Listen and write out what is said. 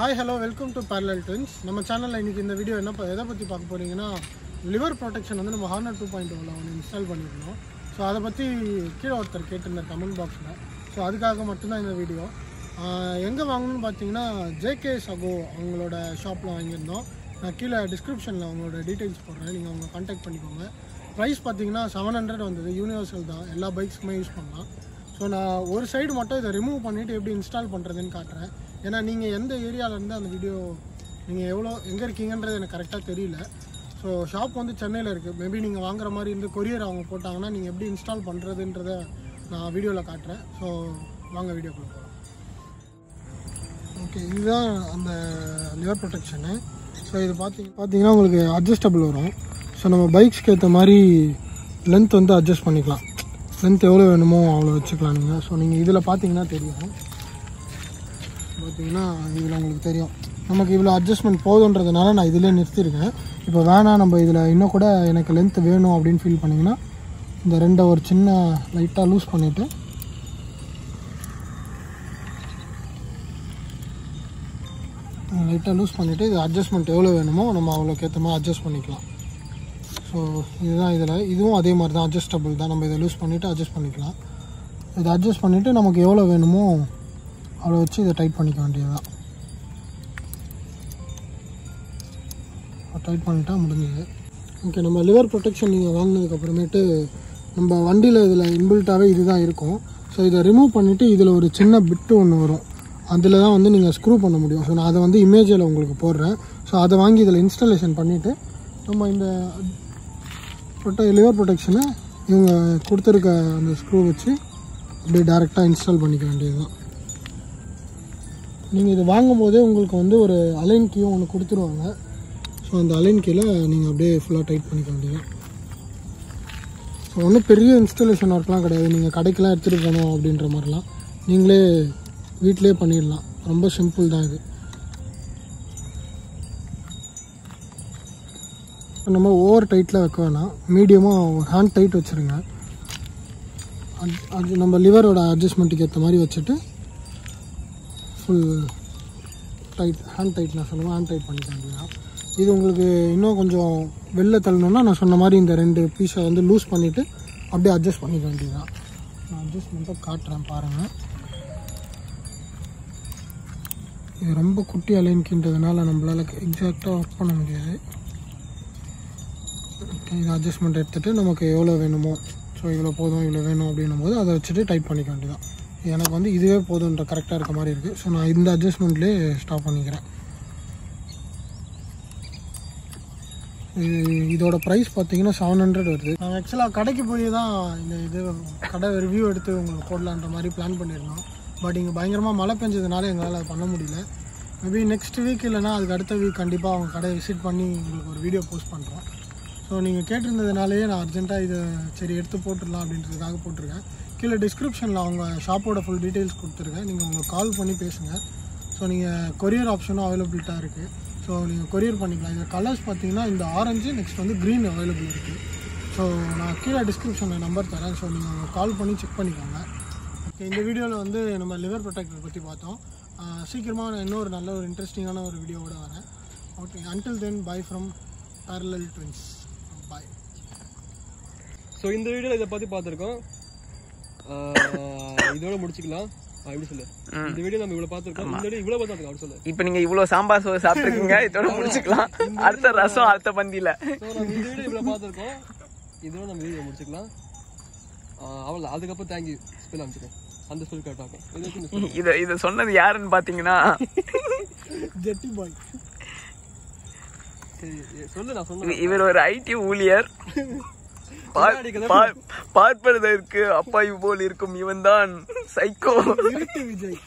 Hi hello welcome to parallel twins நம்ம சேனலில் இன்றைக்கி இந்த வீடியோ என்ன எதை பற்றி பார்க்க போகிறீங்கன்னா லிவர் ப்ரொடெக்ஷன் வந்து நம்ம ஹார்னர் டூ பாயிண்ட் ஒன்ல ஒன்று இன்ஸ்டால் பண்ணியிருந்தோம் ஸோ அதை பற்றி கீழே ஒருத்தர் கேட்டிருந்தார் கமெண்ட் பாக்ஸில் ஸோ அதுக்காக மட்டும்தான் இந்த வீடியோ எங்கே வாங்கணும்னு பார்த்தீங்கன்னா ஜேகே சகோ அவங்களோட ஷாப்பில் வாங்கியிருந்தோம். நான் கீழே டிஸ்கிரிப்ஷனில் அவங்களோட டீட்டெயில்ஸ் போடுறேன். நீங்கள் அவங்க காண்டாக்ட் பண்ணிக்கோங்க. ப்ரைஸ் பார்த்தீங்கன்னா செவன் ஹண்ட்ரட் வந்தது. யூனிவர்சல் தான். எல்லா பைக்ஸ்க்குமே யூஸ் பண்ணலாம். ஸோ நான் ஒரு சைடு மட்டும் இதை ரிமூவ் பண்ணிவிட்டு எப்படி இன்ஸ்டால் பண்ணுறதுன்னு காட்டுறேன். ஏன்னா நீங்கள் எந்த ஏரியாவிலேருந்து அந்த வீடியோ நீங்கள் எவ்வளோ எங்கே இருக்கீங்கன்றது எனக்கு கரெக்டாக தெரியல. ஸோ ஷாப் வந்து சென்னையில் இருக்குது மேபி நீங்கள் வாங்குற மாதிரி இருந்து கொரியர் அவங்க போட்டாங்கன்னா நீங்கள் எப்படி இன்ஸ்டால் பண்ணுறதுன்றத நான் வீடியோவில் காட்டுறேன். ஸோ வாங்க வீடியோ போகலாம் ஓகே இதுதான் அந்த லிவர் ப்ரொடெக்ஷனு ஸோ இது பார்த்தீங்க பார்த்தீங்கன்னா உங்களுக்கு அட்ஜஸ்டபிள் வரும். ஸோ நம்ம பைக்ஸ்க்கு ஏற்ற மாதிரி லென்த் வந்து அட்ஜஸ்ட் பண்ணிக்கலாம். லென்த் எவ்வளோ வேணுமோ அவ்வளோ வச்சுக்கலாம் நீங்கள் ஸோ நீங்கள் இதில் பார்த்தீங்கன்னா தெரியும். பார்த்தீங்கன்னா இதில் உங்களுக்கு தெரியும். நமக்கு இவ்வளோ அட்ஜஸ்ட்மெண்ட் போதுன்றதுனால நான் இதிலே நிறுத்தியிருக்கேன் இப்போ வேணாம் நம்ம இதில் இன்னும் கூட எனக்கு லென்த் வேணும் அப்படின்னு ஃபீல் பண்ணிங்கன்னா இந்த ரெண்டை ஒரு சின்ன லைட்டாக லூஸ் பண்ணிவிட்டு லைட்டாக லூஸ் பண்ணிவிட்டு இது அட்ஜஸ்ட்மெண்ட் எவ்வளோ வேணுமோ நம்ம அவ்வளோக்கு மாதிரி அட்ஜஸ்ட் பண்ணிக்கலாம். ஸோ இதுதான் இதில். இதுவும் அதே மாதிரி தான் அட்ஜஸ்டபிள் தான். நம்ம இதை லூஸ் பண்ணிவிட்டு அட்ஜஸ்ட் பண்ணிக்கலாம். இதை அட்ஜஸ்ட் பண்ணிவிட்டு நமக்கு எவ்வளோ வேணுமோ அவ்வளோ வச்சு இதை டைட் பண்ணிக்க வேண்டியதுதான். டைட் பண்ணிட்டா முடிஞ்சது. ஓகே நம்ம லிவர் ப்ரொடெக்ஷன் நீங்கள் வாங்கினதுக்கப்புறமேட்டு நம்ம வண்டியில் இதில் இன்பில்ட்டாகவே இதுதான் இருக்கும். ஸோ இதை ரிமூவ் பண்ணிவிட்டு இதில் ஒரு சின்ன பிட்டு ஒன்று வரும். அதில் தான் வந்து நீங்கள் ஸ்க்ரூ பண்ண முடியும். ஸோ நான் அதை வந்து இமேஜில் உங்களுக்கு போடுறேன். ஸோ அதை வாங்கி இதில் இன்ஸ்டாலேஷன் பண்ணிவிட்டு நம்ம இந்த ப்ரொட்ட லிவர் ப்ரொடெக்ஷனை இவங்க கொடுத்துருக்க அந்த ஸ்க்ரூ வச்சு அப்படியே டேரெக்டாக இன்ஸ்டால் பண்ணிக்க வேண்டியது தான் நீங்கள் இது வாங்கும்போதே உங்களுக்கு வந்து ஒரு அலைன் கீயும் ஒன்று கொடுத்துருவாங்க. ஸோ அந்த அலைன் கீழே நீங்கள் அப்படியே ஃபுல்லாக டைட் பண்ணிக்க வேண்டியது ஸோ ஒன்றும் பெரிய இன்ஸ்டாலேஷன் ஒர்க்லாம் கிடையாது. நீங்கள் கடைக்கெலாம் எடுத்துகிட்டு போகணும் அப்படின்ற மாதிரிலாம் நீங்களே வீட்டிலே பண்ணிடலாம். ரொம்ப சிம்பிள் தான் இது. நம்ம ஓவர் டைட்டில் வைக்க வேணாம். மீடியமாக ஒரு ஹேண்ட் டைட் வச்சுருங்க. அது- அது நம்ம லிவரோட அட்ஜஸ்ட்மெண்ட்டுக்கு ஏற்ற மாதிரி வச்சுட்டு ஃபுல் டைட் ஹேண்ட் டைட் நான் சொல்லுவேன் ஹேண்ட் டைட் பண்ணிக்க வேண்டியதான் இது உங்களுக்கு இன்னும் கொஞ்சம் வெளில தள்ளணும்னா நான் சொன்ன மாதிரி இந்த ரெண்டு பீஸை வந்து லூஸ் பண்ணிவிட்டு அப்படியே அட்ஜஸ்ட் பண்ணிக்க வேண்டியதுதான். நான் அட்ஜஸ்ட்மெண்ட்டை காட்டுறேன் பாருங்கள் இது ரொம்ப குட்டி அலைன்கின்றதுனால நம்மளால் எக்ஸாக்டாக ஒர்க் பண்ண முடியாது. ஓகே இது அட்ஜஸ்ட்மெண்ட் எடுத்துகிட்டு நமக்கு எவ்வளோ வேணுமோ ஸோ இவ்வளோ போதும் இவ்வளோ வேணும் அப்படின்னும் போது அதை வச்சுட்டு டைட் பண்ணிக்க வேண்டியதான் எனக்கு வந்து இதுவே போதுன்ற கரெக்டாக இருக்க மாதிரி இருக்குது ஸோ நான் இந்த அட்ஜஸ்ட்மெண்ட்லேயே ஸ்டாப் பண்ணிக்கிறேன். இதோட ப்ரைஸ் பார்த்தீங்கன்னா செவன் ஹண்ட்ரட் வருது. நாங்கள் ஆக்சுவலாக கடைக்கு போய் தான் இந்த இது கடை ரிவ்யூ எடுத்து உங்களுக்கு போடலான்ற மாதிரி பிளான் பண்ணியிருந்தோம். பட் இங்கே பயங்கரமாக மழை பெஞ்சதுனால எங்களால் அதை பண்ண முடியல. மேபி நெக்ஸ்ட் வீக் இல்லைன்னா அதுக்கு அடுத்த வீக் கண்டிப்பாக அவங்க கடையை விசிட் பண்ணி உங்களுக்கு ஒரு வீடியோ போஸ்ட் பண்ணுறோம் ஸோ நீங்கள் கேட்டிருந்ததுனாலேயே நான் அர்ஜென்ட்டாக இதை சரி எடுத்து போட்டுடலாம் அப்படின்றதுக்காக போட்டிருக்கேன். கீழே டிஸ்கிரிப்ஷனில் அவங்க ஷாப்போட ஃபுல் டீட்டெயில்ஸ் கொடுத்துருக்கேன். நீங்கள் அவங்க கால் பண்ணி பேசுங்கள் ஸோ நீங்கள் கொரியர் ஆப்ஷனும் அவைலபிலிட்டாக இருக்குது ஸோ நீங்கள் கொரியர் பண்ணிக்கலாம். இந்த கலர்ஸ் பார்த்தீங்கன்னா இந்த ஆரஞ்சு நெக்ஸ்ட் வந்து க்ரீன் அவைலபிள் இருக்குது ஸோ நான் கீழே டிஸ்கிரிப்ஷனில் நம்பர் தரேன். ஸோ நீங்கள் உங்கள் கால் பண்ணி செக் பண்ணிக்கோங்க. ஓகே இந்த வீடியோவில் வந்து நம்ம லிவர் ப்ரொடெக்டர் பற்றி பார்த்தோம். சீக்கிரமாக நான் இன்னொரு நல்ல ஒரு இன்ட்ரெஸ்டிங்கான ஒரு வீடியோவோட வரேன். Okay until then bye from parallel twins so இந்த வீடியோவில் இதை பற்றி பார்த்துருக்கோம். இதோட முடிச்சுக்கலாம். ஆ, இப்படி சொல்லு. இந்த வீடியோ நம்ம இவ்வளோ பார்த்துருக்கோம். இந்த வீடியோ இவ்வளோ பார்த்துருக்கோம். அப்படி சொல்லு. இப்போ நீங்க இவ்வளவு சாம்பார் சோறு சாப்பிட்டுருக்கீங்க. இதோட முடிச்சுக்கலாம். அடுத்த ரசம் அடுத்த பந்தியில. இந்த வீடியோ இவ்வளோ பார்த்துருக்கோம். இதோட நம்ம வீடியோ முடிச்சுக்கலாம். அவ்வளோ அதுக்கப்புறம் தேங்க்யூ ஸ்பெல் அந்த ஸ்பெல் இது. இத சொன்னது யாருன்னு பாத்தீங்கன்னா. ஜெட்டி பாய் சொல்லு நான் சொன்னேன். இவர் ஒரு ஐடி ஊழியர். பார்ப்பதற்கு அப்பாவி போல் இருக்கும் இவன்தான். சைக்கோ. இருட்டு விஜய்.